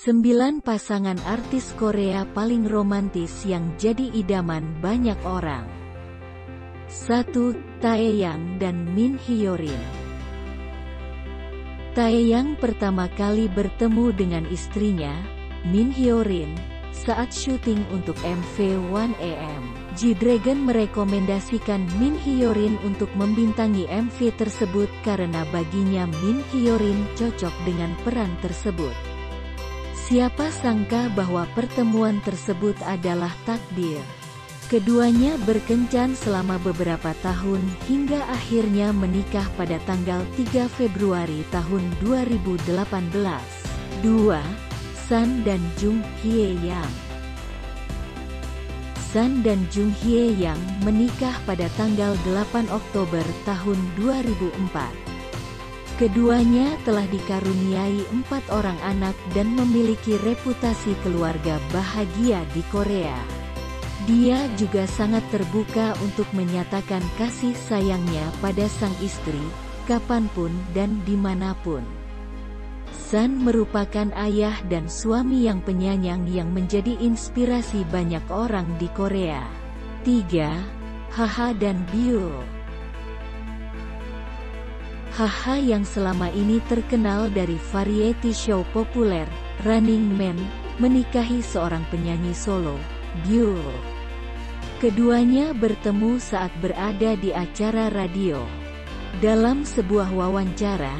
Sembilan pasangan artis Korea paling romantis yang jadi idaman banyak orang. 1. Taeyang dan Min Hyorin Taeyang pertama kali bertemu dengan istrinya, Min Hyorin, saat syuting untuk MV1AM. G-Dragon merekomendasikan Min Hyorin untuk membintangi MV tersebut karena baginya Min Hyorin cocok dengan peran tersebut. Siapa sangka bahwa pertemuan tersebut adalah takdir. Keduanya berkencan selama beberapa tahun hingga akhirnya menikah pada tanggal 3 Februari tahun 2018. 2. San dan Jung Hye Yang San dan Jung Hye Yang menikah pada tanggal 8 Oktober tahun 2004. Keduanya telah dikaruniai empat orang anak dan memiliki reputasi keluarga bahagia di Korea. Dia juga sangat terbuka untuk menyatakan kasih sayangnya pada sang istri, kapan pun dan di mana pun. San merupakan ayah dan suami yang penyayang yang menjadi inspirasi banyak orang di Korea. 3. Haha dan Biul Haha yang selama ini terkenal dari variety show populer, Running Man, menikahi seorang penyanyi solo, Byul. Keduanya bertemu saat berada di acara radio. Dalam sebuah wawancara,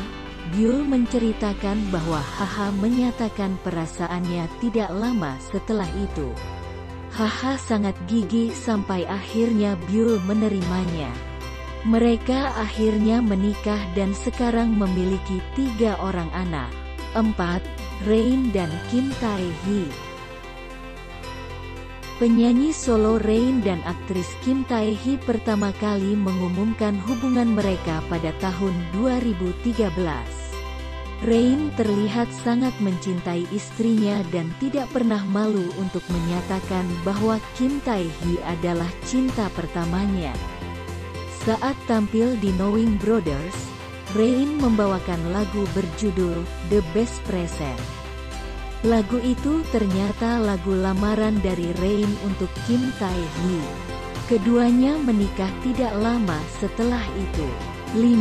Byul menceritakan bahwa Haha menyatakan perasaannya tidak lama setelah itu. Haha sangat gigih sampai akhirnya Byul menerimanya. Mereka akhirnya menikah dan sekarang memiliki tiga orang anak. Empat, Rain dan Kim Tae-hee. Penyanyi solo Rain dan aktris Kim Tae-hee pertama kali mengumumkan hubungan mereka pada tahun 2013. Rain terlihat sangat mencintai istrinya dan tidak pernah malu untuk menyatakan bahwa Kim Tae-hee adalah cinta pertamanya. Saat tampil di Knowing Brothers, Rain membawakan lagu berjudul The Best Present. Lagu itu ternyata lagu lamaran dari Rain untuk Kim Tae-hee. Keduanya menikah tidak lama setelah itu. 5.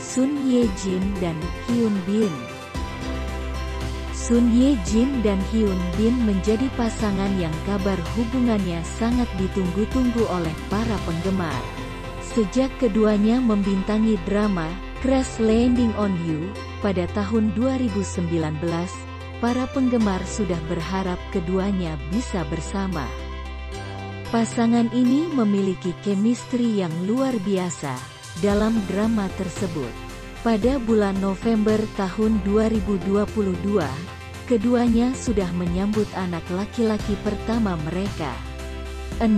Sun Ye Jin dan Hyun Bin Sun Ye Jin dan Hyun Bin menjadi pasangan yang kabar hubungannya sangat ditunggu-tunggu oleh para penggemar. Sejak keduanya membintangi drama Crash Landing on You pada tahun 2019, para penggemar sudah berharap keduanya bisa bersama. Pasangan ini memiliki chemistry yang luar biasa dalam drama tersebut. Pada bulan November tahun 2022, keduanya sudah menyambut anak laki-laki pertama mereka. 6.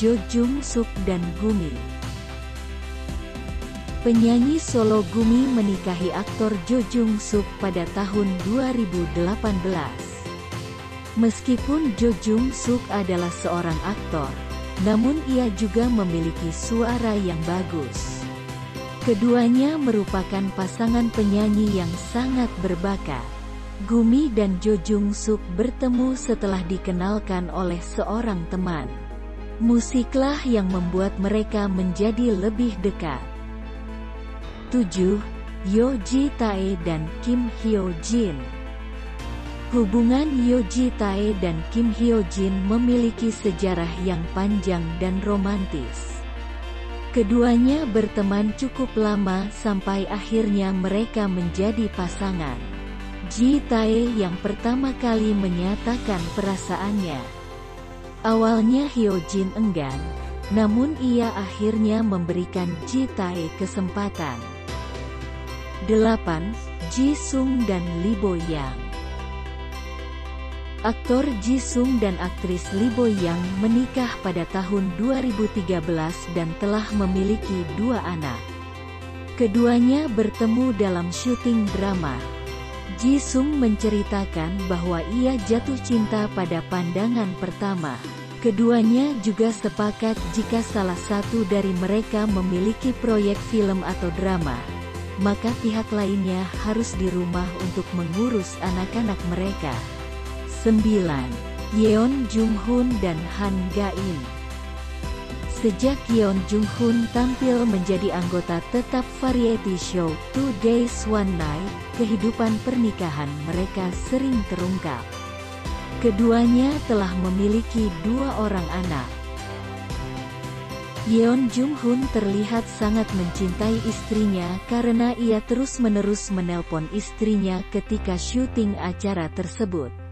Jo Jung Suk dan Gumi Penyanyi solo Gumi menikahi aktor Jo Jung Suk pada tahun 2018. Meskipun Jo Jung Suk adalah seorang aktor, namun ia juga memiliki suara yang bagus. Keduanya merupakan pasangan penyanyi yang sangat berbakat. Gumi dan Jo Jung Suk bertemu setelah dikenalkan oleh seorang teman. Musiklah yang membuat mereka menjadi lebih dekat. 7. Yo Ji Tae dan Kim Hyo Jin Hubungan Yo Ji Tae dan Kim Hyo Jin memiliki sejarah yang panjang dan romantis. Keduanya berteman cukup lama sampai akhirnya mereka menjadi pasangan. Ji Tae yang pertama kali menyatakan perasaannya. Awalnya Hyo Jin enggan, namun ia akhirnya memberikan Ji Tae kesempatan. 8. Ji Sung dan Lee Bo Yang Aktor Ji Sung dan aktris Lee Bo Yang menikah pada tahun 2013 dan telah memiliki dua anak. Keduanya bertemu dalam syuting drama. Ji Sung menceritakan bahwa ia jatuh cinta pada pandangan pertama. Keduanya juga sepakat jika salah satu dari mereka memiliki proyek film atau drama, maka pihak lainnya harus di rumah untuk mengurus anak-anak mereka. 9. Yeon Jung Hoon dan Han Ga In Sejak Yeon Jung Hoon tampil menjadi anggota tetap variety show Two Days One Night, kehidupan pernikahan mereka sering terungkap. Keduanya telah memiliki dua orang anak. Yeon Jung Hoon terlihat sangat mencintai istrinya karena ia terus-menerus menelpon istrinya ketika syuting acara tersebut.